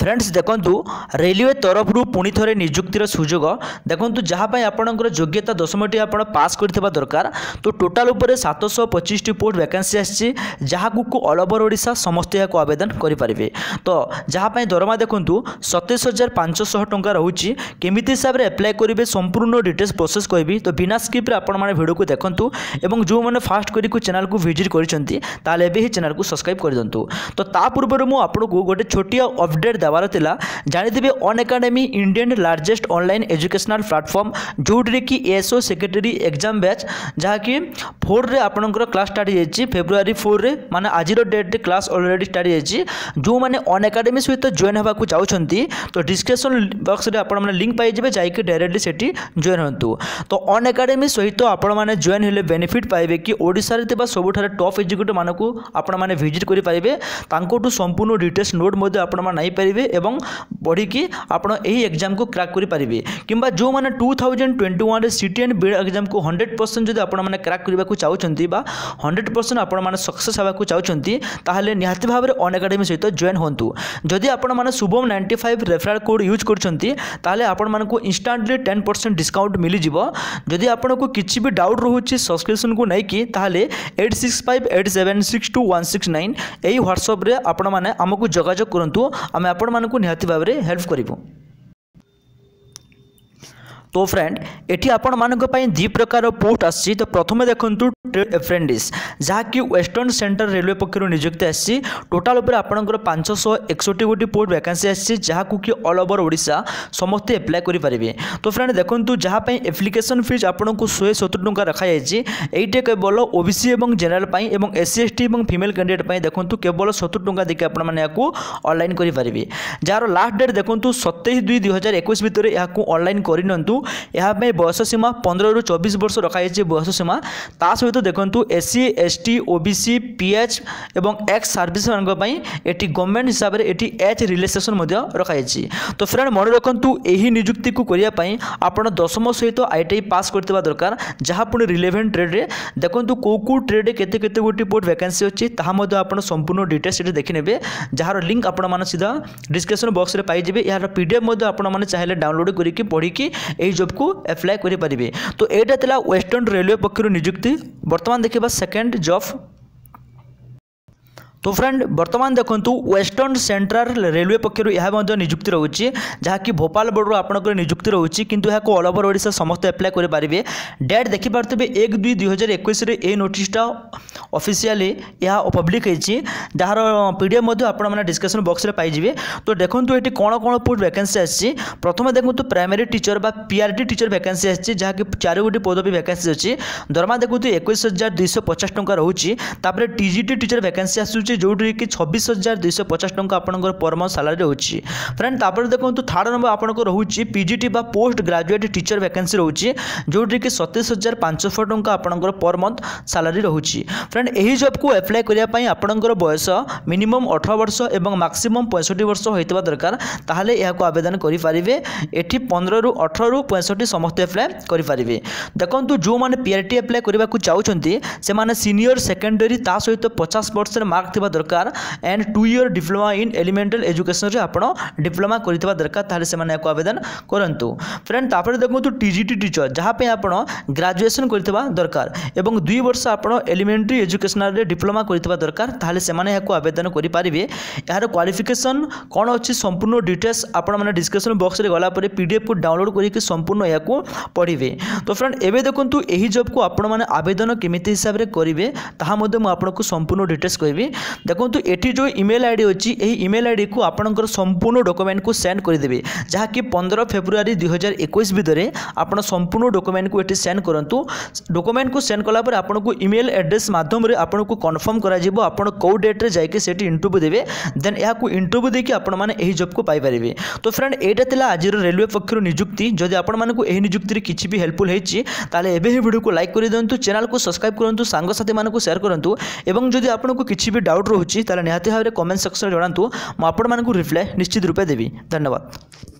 friends দেখন্তু railway তরফরু পুনি থরে নিযুক্তির সুযোগ দেখন্তু যাহাপাই আপনার যোগ্যতা দশমটি আপনার পাস করে দরকার তো টোটাল উপরে সাতশহ পঁচিশটি পোস্ট ভ্যাকান্সি আসছে যাহাকু অল ওভর ওড়শা সমস্ত এখন আবেদন করে পারে তো যাহাপাই দরমা দেখন্তু সতেশ হাজার পাঁচশহ টঙ্কা রয়েছে কেমিতি হিসাবে আপ্লাই করবে সম্পূর্ণ ডিটেলস প্রোসেস কবি তো বিনা স্কিপ্রে আপনার ভিডিওকে দেখন্তু এবং যে ফাষ্ট করি চ্যানেলকে ভিজিট করেছেন তাহলে এবে চ্যানেলকে সবসক্রাইব করে দিও তো তা পূর্বর মু আপনার গোটে ছোটিয়া অপডেট দেওয়া ଦେବାର ଥିଲା ଜାଣିଥିବେ Unacademy Indian largest online educational platform ଯେଉଁଠିରେ କି ଏସ୍ଓ ସେକ୍ରେଟେରୀ ଏକ୍ଜାମ୍ ବ୍ୟାଚ୍ ଯାହାକି ଫୋର୍ରେ ଆପଣଙ୍କର କ୍ଲାସ୍ ଷ୍ଟାର୍ଟ ହୋଇଯାଇଛି ଫେବୃଆରୀ ଫୋର୍ରେ ମାନେ ଆଜିର ଡେଟ୍ରେ କ୍ଲାସ୍ ଅଲରେଡ଼ି ଷ୍ଟାର୍ଟ ହୋଇଯାଇଛି ଯେଉଁମାନେ ଅନ୍ ଏକାଡେମୀ ସହିତ ଜଏନ୍ ହେବାକୁ ଚାହୁଁଛନ୍ତି ତ ଡିସ୍କ୍ରିପ୍ସନ୍ ବକ୍ସରେ ଆପଣମାନେ ଲିଙ୍କ୍ ପାଇଯିବେ ଯାଇକି ଡାଇରେକ୍ଟଲି ସେଠି ଜଏନ୍ ହୁଅନ୍ତୁ ତ ଅନ୍ ଏକାଡେମୀ ସହିତ ଆପଣମାନେ ଜଏନ୍ ହେଲେ ବେନିଫିଟ୍ ପାଇବେ କି ଓଡ଼ିଶାରେ ଥିବା ସବୁଠାରେ ଟପ୍ ଏଜୁକେଟରମାନଙ୍କୁ ଆପଣମାନେ ଭିଜିଟ୍ କରିପାରିବେ ତାଙ୍କଠୁ ସମ୍ପୂର୍ଣ୍ଣ ଡିଟେଲ୍ସ ନୋଟ୍ ମଧ୍ୟ ଆପଣମାନେ ନେଇପାରିବେ ଆସିବେ ଏବଂ ପଢ଼ିକି ଆପଣ ଏହି ଏକ୍ଜାମକୁ କ୍ରାକ୍ କରିପାରିବେ କିମ୍ବା ଯେଉଁମାନେ ଟୁ ଥାଉଜେଣ୍ଡ ଟ୍ୱେଣ୍ଟି ୱାନ୍ରେ ସି ଟି ଆଣ୍ଡ ବିଏଡ଼୍ ଏକ୍ଜାମକୁ ହଣ୍ଡ୍ରେଡ଼ ପରସେଣ୍ଟ ଯଦି ଆପଣମାନେ କ୍ରାକ୍ କରିବାକୁ ଚାହୁଁଛନ୍ତି ବା ହଣ୍ଡ୍ରେଡ଼ ପରସେଣ୍ଟ ଆପଣମାନେ ସକ୍ସେସ୍ ହେବାକୁ ଚାହୁଁଛନ୍ତି ତାହେଲେ ନିହାତି ଭାବରେ ଅନ୍ ଏକାଡେମୀ ସହିତ ଜଏନ୍ ହୁଅନ୍ତୁ ଯଦି ଆପଣମାନେ Shubham ninety five referral code use କରୁଛନ୍ତି ତାହେଲେ ଆପଣମାନଙ୍କୁ ଇନଷ୍ଟାଣ୍ଟଲି ଟେନ୍ ପରସେଣ୍ଟ ଡିସ୍କାଉଣ୍ଟ ମିଳିଯିବ ଯଦି ଆପଣଙ୍କୁ କିଛି ବି ଡାଉଟ୍ ରହୁଛି ସବସ୍କ୍ରିପସନ୍କୁ ନେଇକି ତାହେଲେ eight six five eight seven six two one six nine ଏହି ହ୍ୱାଟ୍ସଆପ୍ରେ ଆପଣମାନେ ଆମକୁ ଯୋଗାଯୋଗ କରନ୍ତୁ ଆମେ ଆପଣ ଆପଣମାନଙ୍କୁ ନିହାତି ଭାବରେ ହେଲ୍ପ କରିବୁ তো ফ্রেন্ড এটি আপনার দুই প্রকার পোস্ট আসছে তো প্রথমে দেখুন ট্রেড এপ্রেন্টিস যা কি ওয়েস্টর্ন সেন্টার রেলওয়ে পক্ষ নিযুক্তি আসছে টোটাল উপরে আপনার পাঁচশহ একষট্টি গোটি পোস্ট ভ্যাকান্সি আসছে যা কি অল ওভর ওড়শা সমস্ত এপ্লাই করে পারবে তো ফ্রেন্ড দেখুন যা এপ্লিকেসন ফিজ আপনার শহে সতুরি টাকা রাখা যাই এইটা কেবল ওবিসি এবং জেনারেল এবং এসসি এসটি এবং ফিমেল ক্যান্ডিডেট দেখুন কেবল সতুরি টাকা দেখে আপনার অনলাইন করে পারবে যার লাস্ট ডেট দেখুন সতেইশ দুই দুই হাজার একুশ ভিতরে এখন অনলাইন করে নিউ ଏହାପାଇଁ ବୟସ ସୀମା ପନ୍ଦରରୁ ଚବିଶ ବର୍ଷ ରଖାଯାଇଛି ବୟସ ସୀମା ତା ସହିତ ଦେଖନ୍ତୁ ଏସ୍ସି ଏସ୍ଟି ଓବିସି ପିଏଚ୍ ଏବଂ ଏକ୍ସ ସର୍ଭିସମାନଙ୍କ ପାଇଁ ଏଠି ଗଭର୍ଣ୍ଣମେଣ୍ଟ ହିସାବରେ ଏଠି ଏଜ୍ ରିଲାକ୍ସେସନ୍ ମଧ୍ୟ ରଖାଯାଇଛି ତ ଫ୍ରେଣ୍ଡ ମନେ ରଖନ୍ତୁ ଏହି ନିଯୁକ୍ତିକୁ କରିବା ପାଇଁ ଆପଣ ଦଶମ ସହିତ ଆଇ ଟି ଆଇ ପାସ୍ କରିଥିବା ଦରକାର ଯାହା ପୁଣି ରିଲେଭେଣ୍ଟ ଟ୍ରେଡ଼୍ରେ ଦେଖନ୍ତୁ କେଉଁ କେଉଁ ଟ୍ରେଡ଼୍ରେ କେତେ କେତେ ଗୋଟି ପୋର୍ଟ ଭ୍ୟାକାନ୍ସି ଅଛି ତାହା ମଧ୍ୟ ଆପଣ ସମ୍ପୂର୍ଣ୍ଣ ଡିଟେଲ୍ସ ସେଠି ଦେଖିନେବେ ଯାହାର ଲିଙ୍କ୍ ଆପଣମାନେ ସିଧା ଡିସ୍କ୍ରିପ୍ସନ୍ ବକ୍ସରେ ପାଇଯିବେ ଏହାର ପି ଡି ଏଫ୍ ମଧ୍ୟ ଆପଣମାନେ ଚାହିଁଲେ ଡାଉନଲୋଡ଼୍ କରିକି ପଢ଼ିକି ଏହି जब को एप्लाय करें तो यहाँ थी रेलवे पक्ष निजुक्ति बर्तमान देखा सेकेंड जब তো ফ্রেন্ড বর্তমান দেখুন ওয়েস্টর্ন সেন্ট্রাল রেলওয়ে পক্ষর এর নিযুক্তি রয়েছে যা কি ভোপাল বোর্ডর আপনার নিযুক্তি রয়েছে কিন্তু এখন অল ওভর ওড়শা সমস্ত আপ্লাই করে পারবে ডেট দেখিপারে এক দুই দুই হাজার একুশে এই নোটিসটা অফিসিয়ালি ଏହା ପବ୍ଲିକ୍ ହେଇଛି ଯାହାର ପି ଡି ଏଫ୍ ମଧ୍ୟ ଆପଣମାନେ ଡିସ୍କସନ୍ ବକ୍ସରେ ପାଇଯିବେ ତ ଦେଖନ୍ତୁ ଏଠି କ'ଣ କ'ଣ ପୋଷ୍ଟ ଭ୍ୟାକେନ୍ସି ଆସିଛି ପ୍ରଥମେ ଦେଖନ୍ତୁ ପ୍ରାଇମେରୀ ଟିଚର ବା P R T teacher vacancy ଆସିଛି ଯାହାକି ଚାରିଗୋଟି ପଦ ବି ଭ୍ୟାକେନ୍ସି ଅଛି ଦରମା ଦେଖନ୍ତୁ ଏକୋଇଶ ହଜାର ଦୁଇଶହ ପଚାଶ ଟଙ୍କା ରହୁଛି ତାପରେ T G T teacher vacancy ଆସୁଛି ରହୁଛି ଯେଉଁଠିକି ଛବିଶ ହଜାର ଦୁଇଶହ ପଚାଶ ଟଙ୍କା ଆପଣଙ୍କର ପର ମନ୍ଥ ସାଲାରୀ ରହୁଛି ଫ୍ରେଣ୍ଡ ତାପରେ ଦେଖନ୍ତୁ ଥାର୍ଡ଼ ନମ୍ବର ଆପଣଙ୍କର ରହୁଛି ପିଜିଟି ବା ପୋଷ୍ଟ ଗ୍ରାଜୁଏଟ୍ ଟିଚର ଭ୍ୟାକେନ୍ସି ରହୁଛି ଯେଉଁଠିକି ସତେଇଶ ହଜାର ପାଞ୍ଚଶହ ଟଙ୍କା ଆପଣଙ୍କର ପର ମନ୍ଥ ସାଲାରୀ ରହୁଛି ଫ୍ରେଣ୍ଡ ଏହି ଜବ୍କୁ ଆପ୍ଲାଏ କରିବା ପାଇଁ ଆପଣଙ୍କର ବୟସ ମିନିମମ୍ ଅଠର ବର୍ଷ ଏବଂ ମାକ୍ସିମମ୍ ପଞ୍ଚଷଠି ବର୍ଷ ହୋଇଥିବା ଦରକାର ତାହେଲେ ଏହାକୁ ଆବେଦନ କରିପାରିବେ ଏଠି ପନ୍ଦରରୁ ଅଠରରୁ ପଞ୍ଚଷଠି ସମସ୍ତେ ଆପ୍ଲାଏ କରିପାରିବେ ଦେଖନ୍ତୁ ଯେଉଁମାନେ ପିଆର୍ଟି ଆପ୍ଲାଏ କରିବାକୁ ଚାହୁଁଛନ୍ତି ସେମାନେ ସିନିୟର ସେକେଣ୍ଡାରୀ ତା ସହିତ ପଚାଶ ବର୍ଷରେ ମାର୍କ બ દરકાર and 2 year diploma in elemental education રે આપણો ડિપ્લોમા કરી થા દરકાર તાલે સેmane આકો આવેદન કરંતું ફ્રેન્ડ તાપર દેખંતું ટીજીટી ટીચર જહાપે આપણો ગ્રેજ્યુએશન કરી થા દરકાર એબંગ 2 વર્ષ આપણો એલિમેન્ટરી એજ્યુકેશનલ ડિપ્લોમા કરી થા દરકાર તાલે સેmane આકો આવેદન કરી પરિબે યાર ક્વોલિફિકેશન કોણ હોચી સંપૂર્ણ ડિટેલ્સ આપણો મને ડિસ્કશન બોક્સ રે ગલા પર પીડીએફ કો ડાઉનલોડ કરી કે સંપૂર્ણ આકો પડીબે તો ફ્રેન્ડ એબે દેખંતું એહી જોબ કો આપણો મને આવેદન કેમિતે હિસાબ રે કરીબે તાહ માધમે હું આપણો કો સંપૂર્ણ ડિટેલ્સ કહીબે দেখুন এটি যে ইমেল আইডি অছি এই ইমেল আইডি কু আপনার সম্পূর্ণ ডকুমেন্ট কু সেন্ড করেদেবে যা কি পনেরো ফেব্রুয়ারি দুই হাজার একুশ ভিতরে আপনার সম্পূর্ণ ডকুমেন্ট কু এটি সেন্ড করতু ডকুমেন্ট কু সেন্ড কলাপরে আপনার ইমেল আড্রেস মাধ্যমে আপনার কনফর্ম করা আপনার কেউ ডেট্রে যাই সেটি ইন্টরভ্যু দেবে দেন এখন ইন্টরভ্যু দিয়ে আপনার এই জবকু পাইপারে তো ফ্রেন্ড এইটা লা আজির রেলওয়ে পক্ষ নিযুক্তি যদি আপনার এই নিযুক্তির কিছু বি হেল্পফুল হয়েছি তাহলে এবে এই ভিডিওকে লাইক করে দিও চ্যানেল সবসক্রাইব করতু সাংসাথী মানুষ সেয়ার করতু এবং যদি আপনার কিছু বি ডাউট डाउट ରହୁଛି ତାହେଲେ ନିହାତି ଭାବରେ କମେଣ୍ଟ ସେକ୍ସନରେ ଜଣାନ୍ତୁ ମୁଁ ଆପଣମାନଙ୍କୁ ରିପ୍ଲାଏ ନିଶ୍ଚିତ ରୂପେ ଦେବି ଧନ୍ୟବାଦ